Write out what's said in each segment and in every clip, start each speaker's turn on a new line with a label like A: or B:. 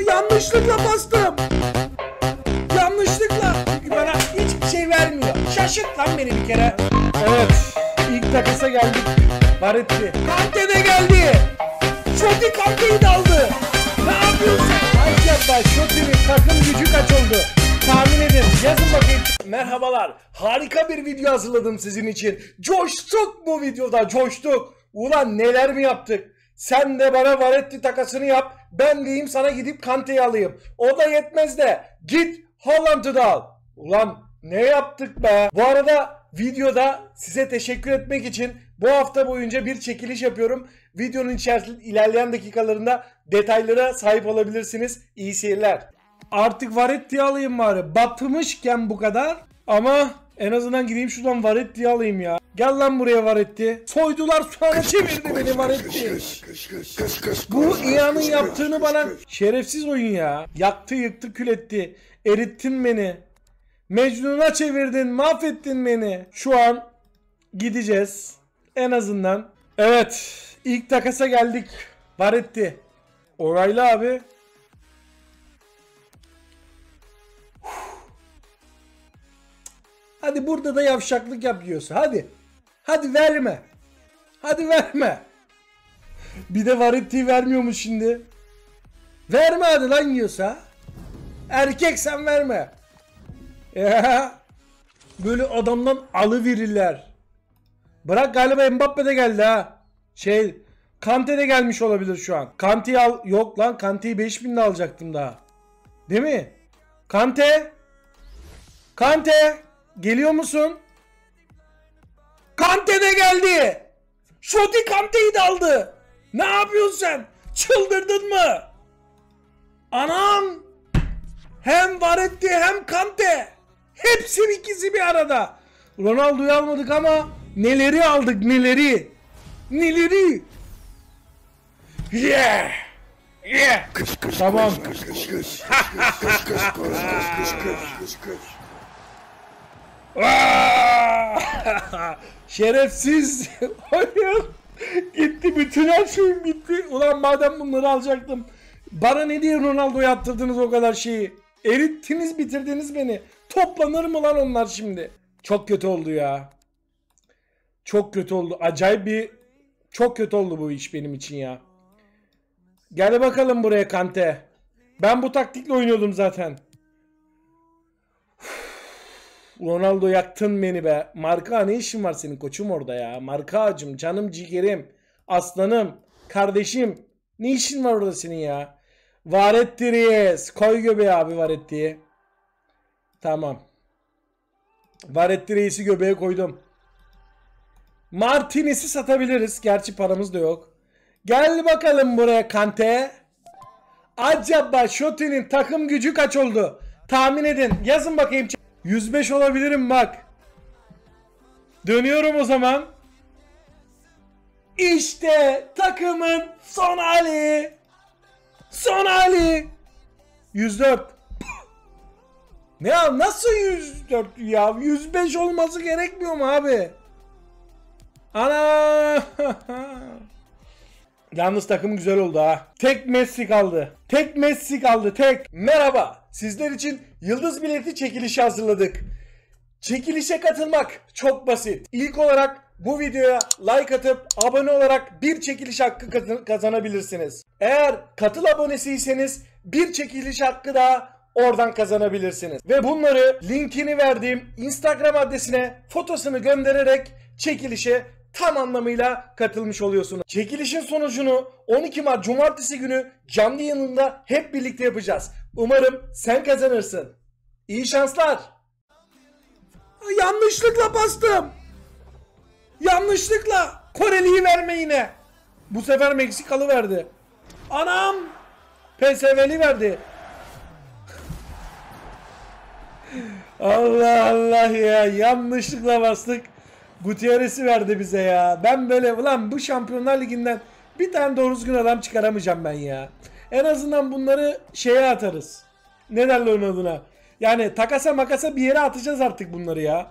A: Yanlışlıkla bastım. Yanlışlıkla. Çünkü bana hiçbir şey vermiyor. Şaşırt lan beni bir kere. Evet. ilk takasa geldik. Baretti. Kante de geldi. Şoti Kante'yi de aldı. Ne yapıyorsun? Acaba Şoti'nin takım gücü kaç oldu? Tahmin edin. Yazın bakayım. Merhabalar. Harika bir video hazırladım sizin için. Coştuk bu videoda. Coştuk. Ulan neler mi yaptık? Sen de bana Varetti takasını yap. Ben diyeyim sana gidip Kante'yi alayım. O da yetmez de git Holland'ı da al. Ulan ne yaptık be? Bu arada videoda size teşekkür etmek için bu hafta boyunca bir çekiliş yapıyorum. Videonun içerisinde ilerleyen dakikalarında detaylara sahip olabilirsiniz. İyi seyirler. Artık Varetti'yi alayım bari. Batmışken bu kadar. Ama en azından gideyim şuradan Varetti'yi alayım ya. Gel lan buraya Varetti. Soydular sonra çevirdi beni Varetti. Bu İyan'ın yaptığını bana şerefsiz oyun ya. Yaktı yıktı kül etti. Erittin beni. Mecnun'a çevirdin mahvettin beni. Şu an gideceğiz. En azından. Evet. ilk takasa geldik. Varetti. Oraylı abi. Hadi burada da yavşaklık yapıyorsun. Hadi. Hadi verme. Hadi verme. Bir de Varetti'yi vermiyormuş şimdi. Verme hadi lan yiyorsa. Erkek sen verme. Ya. Böyle adamdan alıverirler. Bırak galiba Mbappe de geldi ha. Şey Kante de gelmiş olabilir şu an. Kante'yi al. Yok lan Kante'yi 5000'de alacaktım daha. Değil mi? Kante. Kante. Geliyor musun? Kante de geldi. Şoti Kante'yi de aldı. Ne yapıyorsun sen? Çıldırdın mı? Anam. Hem Varetti hem Kante. Hepsi ikisi bir arada. Ronaldo'yu almadık ama neleri aldık neleri. Neleri. Yeah. Yeah. Tamam. Şerefsiz. Hayır. Gitti bütün her şeyim gitti. Ulan madem bunları alacaktım. Bana ne diye Ronaldo'ya attırdınız o kadar şeyi. Erittiniz bitirdiniz beni. Toplanır mı lan onlar şimdi? Çok kötü oldu ya. Çok kötü oldu. Acayip bir çok kötü oldu bu iş benim için ya. Gel bakalım buraya Kante. Ben bu taktikle oynuyordum zaten. Ronaldo yaktın beni be. Marka ne işin var senin koçum orada ya? Marka acım, canım ciğerim, aslanım, kardeşim. Ne işin var orada senin ya? Varettiriz. Koy göbeği abi Varetti'yi. Tamam. Varetti reisi göbeğe koydum. Martinez'i satabiliriz. Gerçi paramız da yok. Gel bakalım buraya Kante. Acaba Şoti'nin takım gücü kaç oldu? Tahmin edin. Yazın bakayım. 105 olabilirim bak. Dönüyorum o zaman. İşte takımın son hali. Son hali. 104. Ne nasıl 104 ya? 105 olması gerekmiyor mu abi? Ana! Yalnız takım güzel oldu ha. Tek Messi kaldı. Tek Messi kaldı tek. Merhaba. Sizler için yıldız bileti çekilişi hazırladık. Çekilişe katılmak çok basit. İlk olarak bu videoya like atıp abone olarak bir çekiliş hakkı kazan- kazanabilirsiniz. Eğer katıl abonesiyseniz bir çekiliş hakkı daha oradan kazanabilirsiniz. Ve bunları linkini verdiğim Instagram adresine fotosunu göndererek çekilişe tam anlamıyla katılmış oluyorsunuz. Çekilişin sonucunu 12 Mart Cumartesi günü canlı yayınında hep birlikte yapacağız. Umarım sen kazanırsın. İyi şanslar. Yanlışlıkla bastım. Yanlışlıkla Koreli'yi verme yine. Bu sefer Meksikalı verdi. Anam. PSV'li verdi. Allah Allah ya yanlışlıkla bastık. Gutierrez'i verdi bize ya. Ben böyle ulan bu Şampiyonlar Ligi'nden bir tane doğru düzgün adam çıkaramayacağım ben ya. En azından bunları şeye atarız. Ne derler onun adına? Yani takasa makasa bir yere atacağız artık bunları ya.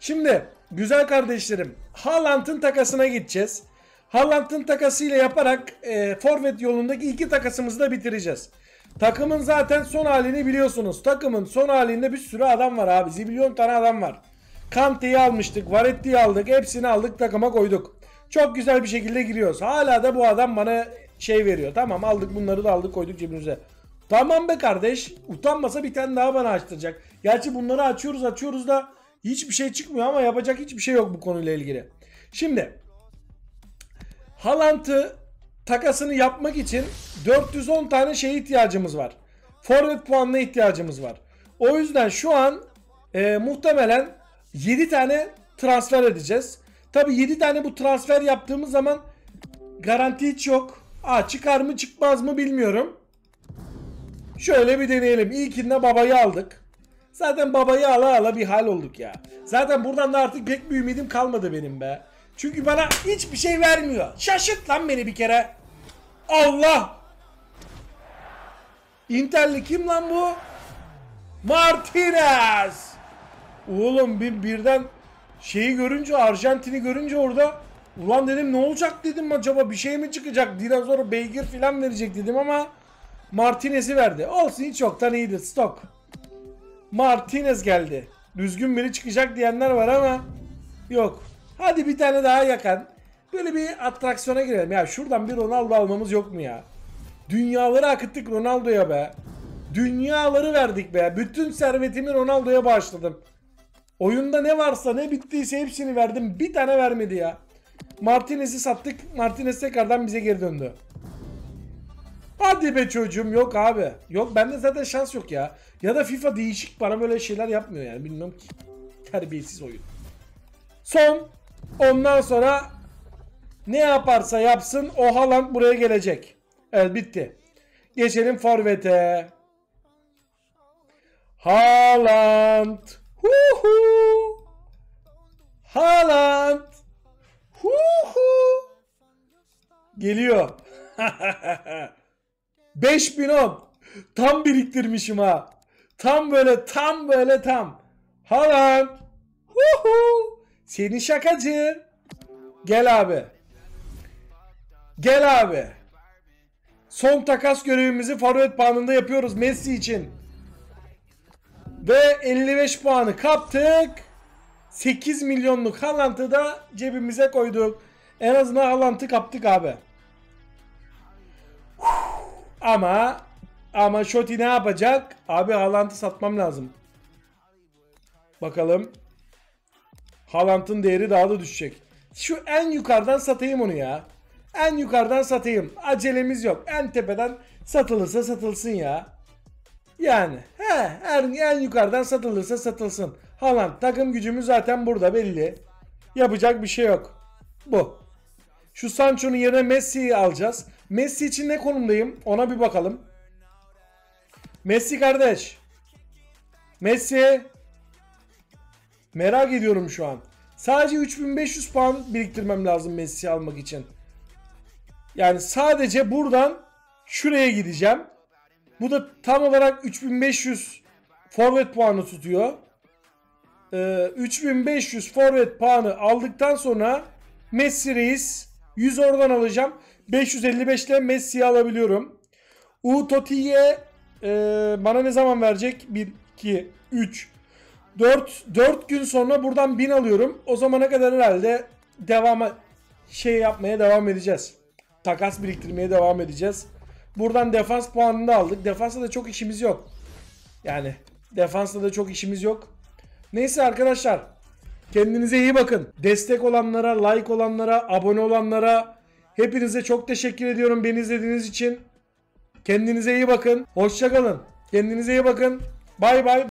A: Şimdi güzel kardeşlerim Haaland'ın takasına gideceğiz. Haaland'ın takasıyla yaparak e, forvet yolundaki iki takasımızı da bitireceğiz. Takımın zaten son halini biliyorsunuz. Takımın son halinde bir sürü adam var abi. Zibilyon tane adam var. Kante'yi almıştık. Varetti'yi aldık. Hepsini aldık takıma koyduk. Çok güzel bir şekilde giriyoruz. Hala da bu adam bana şey veriyor. Tamam aldık bunları da aldık koyduk cebimize. Tamam be kardeş. Utanmasa bir tane daha bana açtıracak. Gerçi bunları açıyoruz açıyoruz da hiçbir şey çıkmıyor ama yapacak hiçbir şey yok bu konuyla ilgili. Şimdi Haaland'ı takasını yapmak için 410 tane şeye ihtiyacımız var. Forvet puanına ihtiyacımız var. O yüzden şu an e, muhtemelen 7 tane transfer edeceğiz. Tabi 7 tane bu transfer yaptığımız zaman garanti hiç yok. Aa, çıkar mı çıkmaz mı bilmiyorum. Şöyle bir deneyelim. İlkinde babayı aldık. Zaten babayı ala ala bir hal olduk ya. Zaten buradan da artık pek bir ümidim kalmadı benim be. Çünkü bana hiçbir şey vermiyor. Şaşırt lan beni bir kere. Allah! Interli kim lan bu? Martinez! Oğlum bir birden şeyi görünce Arjantin'i görünce orada ulan dedim ne olacak dedim acaba bir şey mi çıkacak dinozor beygir falan verecek dedim ama Martinez'i verdi. Olsun hiç yoktan iyidir stok. Martinez geldi. Düzgün biri çıkacak diyenler var ama yok. Hadi bir tane daha yakan. Böyle bir atraksiyona girelim. Ya şuradan bir Ronaldo almamız yok mu ya? Dünyaları akıttık Ronaldo'ya be. Dünyaları verdik be. Bütün servetimi Ronaldo'ya bağışladım. Oyunda ne varsa ne bittiyse hepsini verdim. Bir tane vermedi ya. Martinez'i sattık. Martinez tekrardan bize geri döndü. Hadi be çocuğum yok abi. Yok bende zaten şans yok ya. Ya da FIFA değişik bana böyle şeyler yapmıyor yani. Bilmiyorum ki. Terbiyesiz oyun. Son. Ondan sonra ne yaparsa yapsın o Haaland buraya gelecek. Evet bitti. Geçelim forvete. Haaland. Huhu. Haaland. Huhu. Geliyor. 5010. Tam biriktirmişim ha. Tam böyle tam böyle tam. Haaland. Huhu. Seni şakacı. Gel abi. Gel abi. Son takas görevimizi forvet puanında yapıyoruz Messi için. Ve 55 puanı kaptık. 8 milyonluk Haaland'ı da cebimize koyduk. En azından Haaland'ı kaptık abi. Ama ama Şoti ne yapacak? Abi Haaland'ı satmam lazım. Bakalım. Haaland'ın değeri daha da düşecek. Şu en yukarıdan satayım onu ya. En yukarıdan satayım. Acelemiz yok. En tepeden satılırsa satılsın ya. Yani he en, en yukarıdan satılırsa satılsın. Haaland takım gücümüz zaten burada belli. Yapacak bir şey yok. Bu. Şu Sancho'nun yerine Messi'yi alacağız. Messi için ne konumdayım? Ona bir bakalım. Messi kardeş. Messi. Merak ediyorum şu an. Sadece 3500 puan biriktirmem lazım Messi almak için. Yani sadece buradan şuraya gideceğim. Bu da tam olarak 3500 forvet puanı tutuyor. Ee, 3500 forvet puanı aldıktan sonra Messi reis 100 oradan alacağım. 555 ile Messi'yi alabiliyorum. U Toti'ye e, bana ne zaman verecek? 1, 2, 3, 4, 4 gün sonra buradan 1000 alıyorum. O zamana kadar herhalde devama şey yapmaya devam edeceğiz. Takas biriktirmeye devam edeceğiz. Buradan defans puanını aldık. Defansta da çok işimiz yok. Yani defansta da çok işimiz yok. Neyse arkadaşlar. Kendinize iyi bakın. Destek olanlara, like olanlara, abone olanlara hepinize çok teşekkür ediyorum beni izlediğiniz için. Kendinize iyi bakın. Hoşçakalın. Kendinize iyi bakın. Bay bay.